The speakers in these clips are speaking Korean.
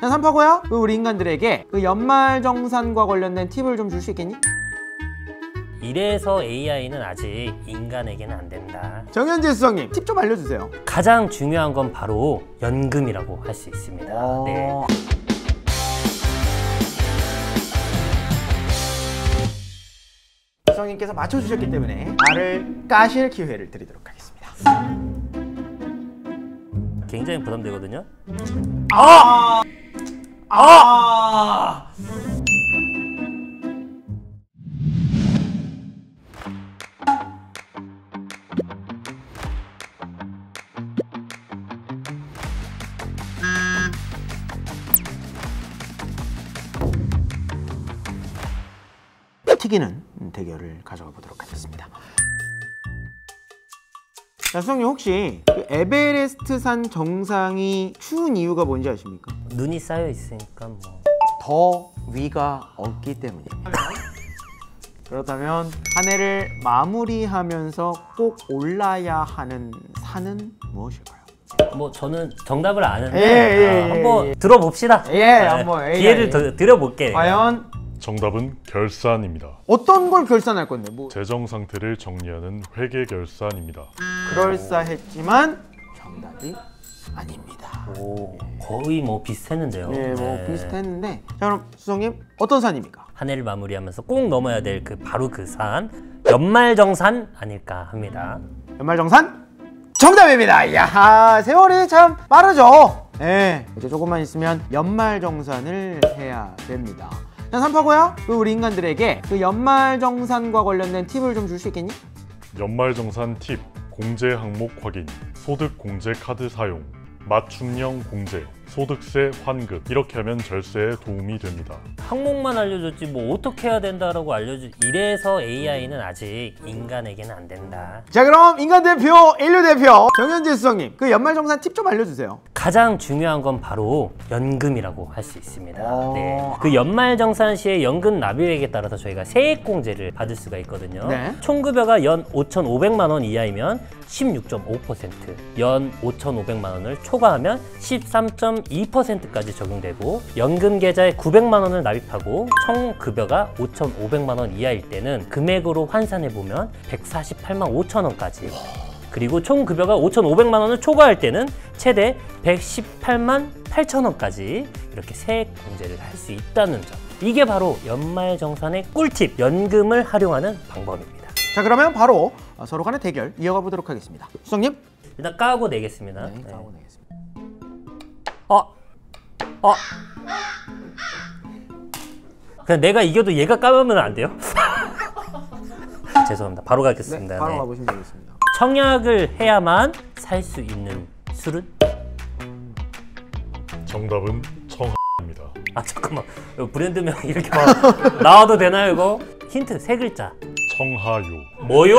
자, 삼파고야. 그 우리 인간들에게 그 연말정산과 관련된 팁을 좀 줄 수 있겠니? 이래서 AI는 아직 인간에게는 안 된다. 정현재 수석님, 팁 좀 알려주세요. 가장 중요한 건 바로 연금이라고 할 수 있습니다. 네. 어. 수석님께서 맞춰주셨기 때문에 말을 까실 기회를 드리도록 하겠습니다. 굉장히 부담되거든요. 아! 튀기는 대결을 가져가 보도록 하겠습니다. 자, 수석님 혹시 그 에베레스트 산 정상이 추운 이유가 뭔지 아십니까? 눈이 쌓여 있으니까 뭐 더 위가 없기 때문입니다. 그렇다면 한 해를 마무리하면서 꼭 올라야 하는 산은 무엇일까요? 뭐 저는 정답을 아는데 예, 예, 아, 예, 한번 예. 들어봅시다. 예, 한번 AI. 기회를 더 드려볼게. 과연 정답은 결산입니다. 어떤 걸 결산할 건데? 뭐 재정 상태를 정리하는 회계 결산입니다. 그럴싸했지만 정답이 아닙니다. 오, 거의 뭐 비슷했는데요. 네, 뭐 네. 비슷했는데 자 그럼 수석님 어떤 산입니까? 한 해를 마무리하면서 꼭 넘어야 될 그 바로 그 산 연말정산 아닐까 합니다. 연말정산 정답입니다. 야 세월이 참 빠르죠. 예, 이제 조금만 있으면 연말정산을 해야 됩니다. 자 삼파고야, 그 우리 인간들에게 그 연말정산과 관련된 팁을 좀 줄 수 있겠니? 연말정산 팁, 공제 항목 확인, 소득 공제 카드 사용, 맞춤형 공제, 소득세 환급 이렇게 하면 절세에 도움이 됩니다. 항목만 알려줬지 뭐 어떻게 해야 된다라고 알려주. 이래서 AI는 아직 인간에게는 안 된다. 자 그럼 인간 대표, 인류 대표 정현재 수석님, 그 연말정산 팁 좀 알려주세요. 가장 중요한 건 바로 연금이라고 할 수 있습니다. 어. 네. 그 연말정산 시에 연금 납입액에 따라서 저희가 세액공제를 받을 수가 있거든요. 네. 총급여가 연 5,500만 원 이하이면 16.5%, 연 5,500만 원을 초과하면 13.2%까지 적용되고 연금 계좌에 900만 원을 납입하고 총 급여가 5,500만 원 이하일 때는 금액으로 환산해 보면 148만 5천 원까지 그리고 총 급여가 5,500만 원을 초과할 때는 최대 118만 8천 원까지 이렇게 세액 공제를 할 수 있다는 점. 이게 바로 연말정산의 꿀팁, 연금을 활용하는 방법입니다. 자 그러면 바로 서로 간의 대결 이어가 보도록 하겠습니다. 수석님, 일단 까고 내겠습니다. 네, 네. 가고 내겠습니다. 어, 어. 그냥 내가 이겨도 얘가 까면 안 돼요? 죄송합니다. 바로 네, 가겠습니다. 바로 네. 가보시면 되겠습니다. 청약을 해야만 살 수 있는 술은? 정답은 청입니다. 아 잠깐만 브랜드명 이렇게 막 나와도 되나요 이거? 힌트 세 글자 청하요. 뭐요?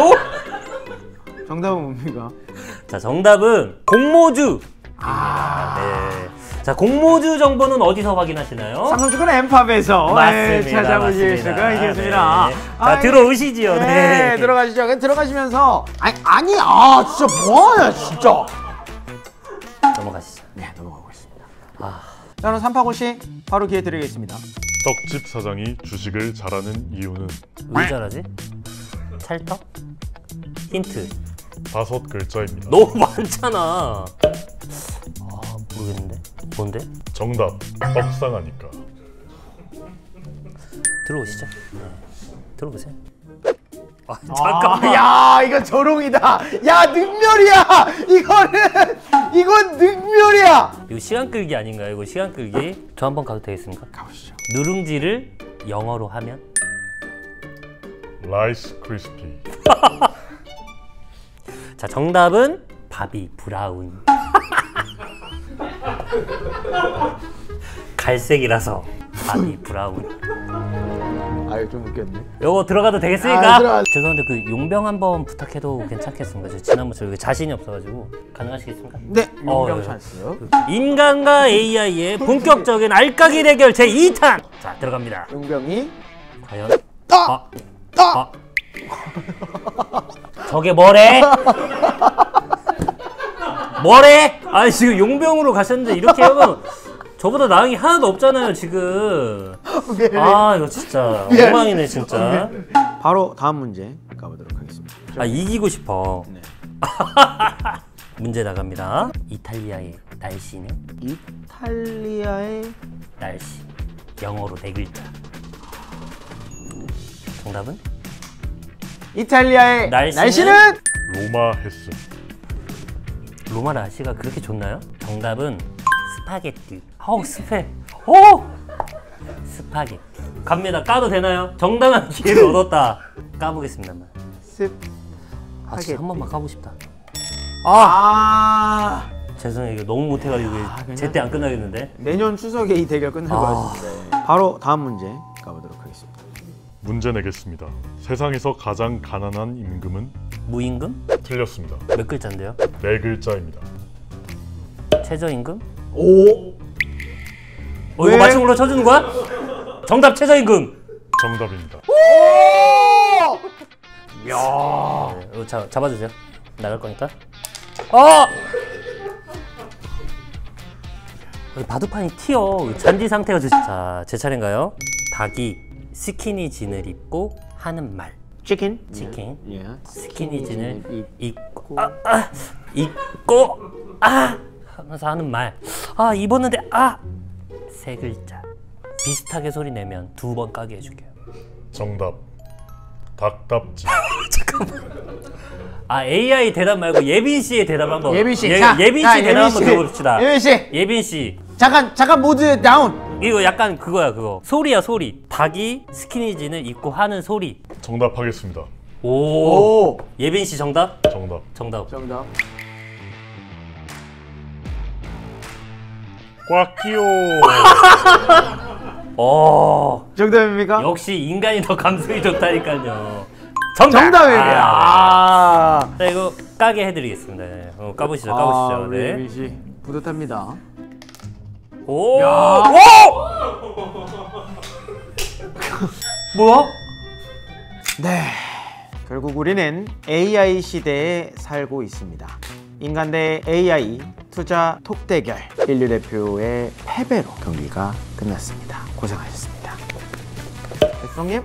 정답은 뭡니까? 자 정답은 공모주 네. 자 공모주 정보는 어디서 확인하시나요? 삼성증권 엠팝에서 맞습니다. 네, 찾아보실 맞습니다. 수가 있겠습니다. 네. 자 아, 들어오시지요. 네, 네. 들어가시죠. 들어가시면서 아니 아니 아 진짜 뭐하냐 진짜. 넘어가시죠. 네 넘어가고 있습니다. 아. 자 그럼 삼파고 씨 바로 기회 드리겠습니다. 떡집 사장이 주식을 잘하는 이유는 왜 잘하지? 찰떡? 힌트 다섯 글자입니다. 너무 많잖아. 아 모르겠는데 뭔데? 정답, 떡상하니까. 들어오시죠. 네. 들어보세요. 아, 잠깐만. 야 이거 조롱이다. 야 능멸이야. 이거는 이건 능멸이야. 이거 시간 끌기 아닌가요? 이거 시간 끌기. 저 한번 가도 되겠습니까? 가보시죠. 누룽지를 영어로 하면 rice crispy. 자 정답은 바비 브라운. 갈색이라서 바비 브라운. 아유 좀 웃겼네. 요거 들어가도 되겠습니까? 아, 들어가- 죄송한데 그 용병 한번 부탁해도 괜찮겠습니까? 저 지난번 저 자신이 없어가지고 가능하시겠습니까? 네 어, 용병 예. 찬스. 인간과 AI의 본격적인 알까기 대결 제 2탄. 자 들어갑니다. 용병이 과연 아! 아, 아. 저게 뭐래? 뭐래? 아 지금 용병으로 가셨는데 이렇게 하면 저보다 나은 게 하나도 없잖아요 지금. 아 이거 진짜. 엉망이네 진짜. 바로 다음 문제 가보도록 하겠습니다. 아 이기고 싶어. 네. 문제 나갑니다. 이탈리아의 날씨는 이탈리아의 날씨. 영어로 네 글자. 정답은 이탈리아의 날씨는? 날씨는 로마 헬스 로마 날씨가 그렇게 좋나요? 정답은 스파게티. 어우 스페. 오 스파게티. 갑니다. 까도 되나요? 정당한 기회를 얻었다. 까보겠습니다만. 습. 아 진짜 한 번만 까고 싶다. 아 죄송해요. 이거 너무 못해가지고 그냥? 제때 안 끝나겠는데. 내년 추석에 이 대결 끝날 것 아. 같은데. 바로 다음 문제 가보도록 하겠습니다. 문제 내겠습니다. 세상에서 가장 가난한 임금은 무임금? 틀렸습니다. 몇 글자인데요? 네 글자입니다. 최저임금? 오. 어 왜? 이거 맞춘 걸로 쳐주는 거야? 정답 최저임금. 정답입니다. 야. 네, 자, 잡아주세요. 나갈 거니까. 어! 바둑판이 튀어. 잔디 상태가 좋. 자, 제 차례인가요? 닭이 스키니진을 입고 하는 말. 치킨. 치킨. 예. 스키니진을 입고 아, 아, 입고 아 하면서 하는 말. 아 입었는데 아 세 글자. 비슷하게 소리 내면 두 번 까게 해줄게요. 정답. 닭답지. 아 AI 대답 말고 예빈 씨의 대답 한번. 예빈 씨. 예, 자, 예빈 자, 씨 대답 한번 씨. 들어봅시다. 예빈 씨. 예빈 씨. 잠깐 잠깐 모두 다운. 이거 약간 그거야 그거. 소리야 소리. 닭이 스키니진을 입고 하는 소리. 정답하겠습니다. 오. 오. 예빈 씨 정답? 정답. 정답. 정답. 꽉 끼요. 오. 정답입니까? 역시 인간이 더 감성이 좋다니까요. 정답. 정답이에요. 아. 아. 자 이거 까게 해드리겠습니다. 네. 어, 까보시죠, 아, 까보시죠. 우리 네. 예빈 씨 뿌듯합니다. 오, 야. 오! 뭐야? 네. 결국 우리는 AI 시대에 살고 있습니다. 인간 대 AI 투자 톡 대결 인류 대표의 패배로 경기가 끝났습니다. 고생하셨습니다. 백성님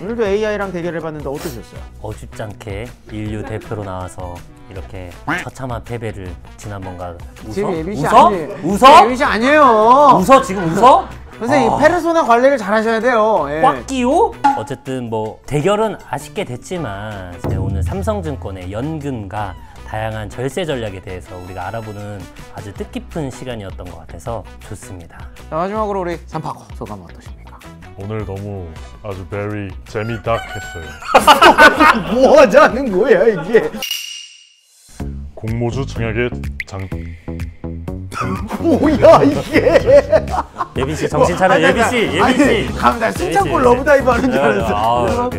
오늘도 AI랑 대결해봤는데 어떠셨어요? 어줍지 않게 인류 대표로 나와서 이렇게 처참한 패배를 지난번과 웃어? 지금 예빈 씨 웃어? 아니에요. 웃어? 예빈 씨 아니에요. 웃어? 지금 웃어? 선생님 아. 페르소나 관리를 잘 하셔야 돼요. 예. 꽉 끼요? 어쨌든 뭐 대결은 아쉽게 됐지만 네, 오늘 삼성증권의 연균과 다양한 절세 전략에 대해서 우리가 알아보는 아주 뜻깊은 시간이었던 것 같아서 좋습니다. 자 마지막으로 우리 삼파고 소감 어떠십니까? 오늘 너무 아주 very 재미닥했어요. 뭐 하자는 거야 이게? 공모주 청약의 장 뭐야 이게? 예빈 씨 정신 차려. 예빈 씨, 예빈 씨. 감다 신창골. 러브다이브 하는 줄 네, 알았어.